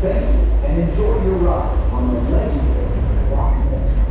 Thank you, and enjoy your ride on the legendary Rock Mystery.